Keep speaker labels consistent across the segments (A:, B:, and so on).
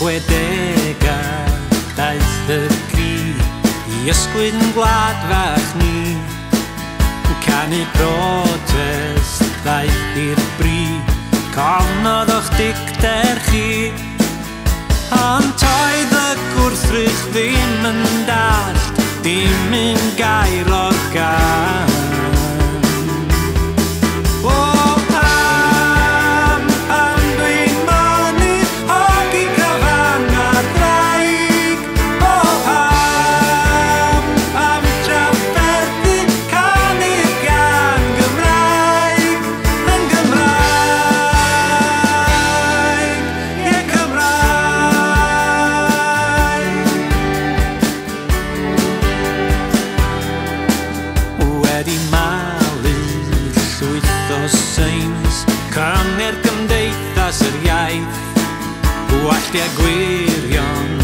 A: chwedega daeth y gri i ysgwyd yn gwlad fach ni yn canu protest daeth i'r bri cofnod o'ch dicter chi ond oedd y gwrthrych ddim yn dalt dim un Times Cynner gymdeithas yr iaith Gwalltia e gwirion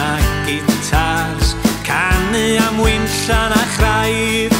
A: a gitars Canu am wynllan a chraif